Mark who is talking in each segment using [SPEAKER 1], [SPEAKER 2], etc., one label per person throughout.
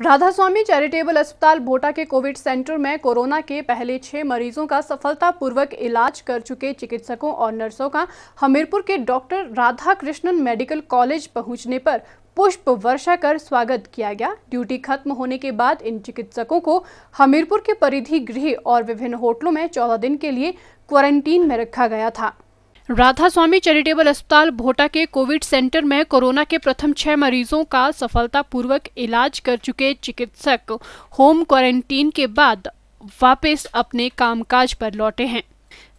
[SPEAKER 1] राधा स्वामी charitable अस्पताल भोटा के Covid centre में कोरोना के पहले छह मरीजों का सफलतापूर्वक इलाज कर चुके चिकित्सकों और नर्सों का हमीरपुर के doctor Radha Krishnan medical college पहुँचने पर पुष्प वर्षा कर स्वागत किया गया। ड्यूटी खत्म होने के बाद इन चिकित्सकों को हमीरपुर के परिधि गृह और विभिन्न होटलों में चौदह दिन के लिए क्वारंटीन में रखा गया था। राधा स्वामी चैरिटेबल अस्पताल भोटा के कोविड सेंटर में कोरोना के प्रथम छह मरीजों का सफलतापूर्वक इलाज कर चुके चिकित्सक होम क्वारंटीन के बाद वापस अपने कामकाज पर लौटे हैं।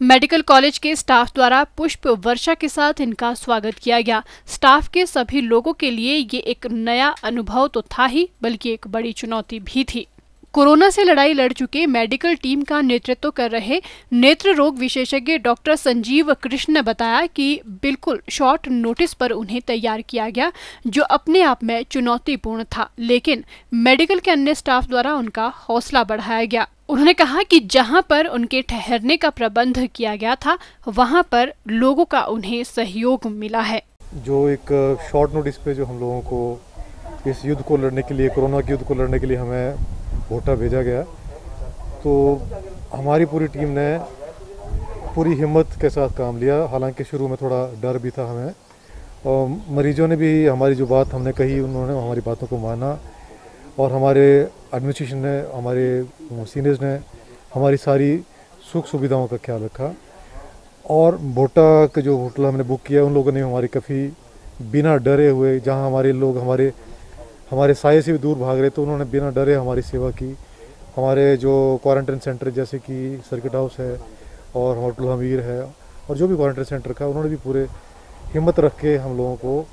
[SPEAKER 1] मेडिकल कॉलेज के स्टाफ द्वारा पुष्प वर्षा के साथ इनका स्वागत किया गया। स्टाफ के सभी लोगों के लिए ये एक नया अनुभव तो था ही, बल्कि एक बड़ी चुनौती भी थी। कोरोना से लड़ाई लड़ चुके मेडिकल टीम का नेतृत्व कर रहे नेत्र रोग विशेषज्ञ डॉक्टर संजीव कृष्ण ने बताया कि बिल्कुल शॉर्ट नोटिस पर उन्हें तैयार किया गया, जो अपने आप में चुनौतीपूर्ण था। लेकिन मेडिकल के अन्य स्टाफ द्वारा उनका हौसला बढ़ाया गया। उन्होंने कहा कि जहाँ पर उनके ठहरने का प्रबंध किया गया था, वहाँ पर लोगों का उन्हें सहयोग मिला है।
[SPEAKER 2] जो एक शॉर्ट नोटिस पे जो हम लोगों को इस युद्ध को लड़ने के लिए, कोरोना के युद्ध को लड़ने के लिए हमें कोटा भेजा गया। तो हमारी पूरी टीम ने पूरी हिम्मत के साथ काम लिया। हालाँकि शुरू में थोड़ा डर भी था हमें। और मरीजों ने भी हमारी जो बात हमने कही, उन्होंने हमारी बातों को माना। और हमारे एडमिनिस्ट्रेशन ने, हमारे सीनियर्स ने हमारी सारी सुख सुविधाओं का ख्याल रखा। और भोटा का जो होटल हमने बुक किया, उन लोगों ने हमारी काफ़ी बिना डरे हुए, जहाँ हमारे लोग, हमारे हमारे साय से भी दूर भाग रहे तो उन्होंने बिना डरे हमारी सेवा की। हमारे जो क्वारंटाइन सेंटर जैसे कि सर्किट हाउस है और होटल हमीर है और जो भी क्वारंटाइन सेंटर का, उन्होंने भी पूरे हिम्मत रख के हम लोगों को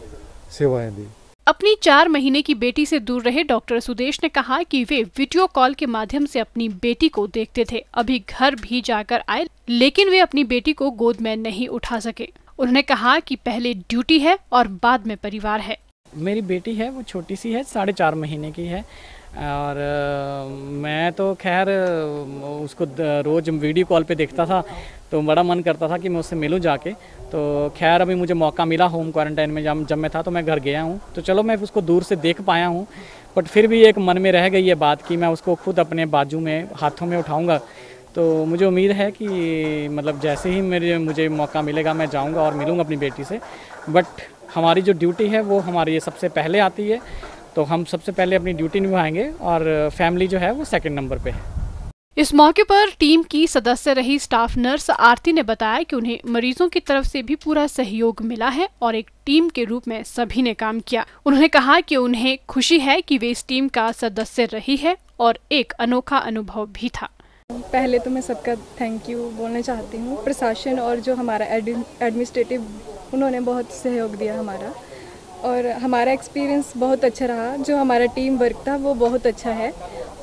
[SPEAKER 2] सेवाएँ दी।
[SPEAKER 1] अपनी चार महीने की बेटी से दूर रहे डॉक्टर सुदेश ने कहा कि वे वीडियो कॉल के माध्यम से अपनी बेटी को देखते थे। अभी घर भी जाकर आए, लेकिन वे अपनी बेटी को गोद में नहीं उठा सके। उन्होंने कहा कि पहले ड्यूटी है और बाद में परिवार है।
[SPEAKER 3] मेरी बेटी है, वो छोटी सी है, साढ़े चार महीने की है। और मैं तो खैर, उसको रोज़ वीडियो कॉल पे देखता था तो बड़ा मन करता था कि मैं उससे मिलूं जाके। तो खैर, अभी मुझे मौका मिला होम क्वारंटाइन में, जब जब मैं था तो मैं घर गया हूँ। तो चलो, मैं उसको दूर से देख पाया हूँ बट फिर भी एक मन में रह गई ये बात कि मैं उसको खुद अपने बाजू में, हाथों में उठाऊँगा। तो मुझे उम्मीद है कि मतलब जैसे ही मेरे, मुझे मौका मिलेगा, मैं जाऊँगा और मिलूँगा अपनी बेटी से। बट हमारी जो ड्यूटी है वो हमारी ये सबसे पहले आती है। तो हम सबसे पहले अपनी ड्यूटी निभाएँगे और फैमिली जो है वो सेकंड नंबर पे है।
[SPEAKER 1] इस मौके पर टीम की सदस्य रही स्टाफ नर्स आरती ने बताया कि उन्हें मरीजों की तरफ़ से भी पूरा सहयोग मिला है और एक टीम के रूप में सभी ने काम किया। उन्होंने कहा कि उन्हें खुशी है कि वे इस टीम का सदस्य रही है और एक अनोखा अनुभव भी था।
[SPEAKER 4] पहले तो मैं सबका थैंक यू बोलना चाहती हूँ। प्रशासन और जो हमारा एडमिनिस्ट्रेटिव उन्होंने बहुत सहयोग दिया हमारा। और हमारा एक्सपीरियंस बहुत अच्छा रहा। जो हमारा टीम वर्क था, वो बहुत अच्छा है।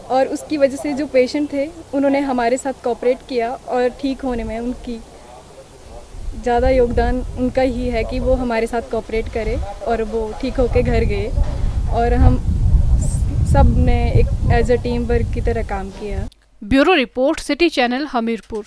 [SPEAKER 4] और उसकी वजह से जो पेशेंट थे, उन्होंने हमारे साथ कॉपरेट किया और ठीक होने में उनकी ज़्यादा योगदान उनका ही है कि वो हमारे साथ कॉपरेट करे और वो ठीक होके घर गए। और हम सबने एक एज अ टीम वर्क की तरह काम किया।
[SPEAKER 1] Bureau report, city channel Hamirpur.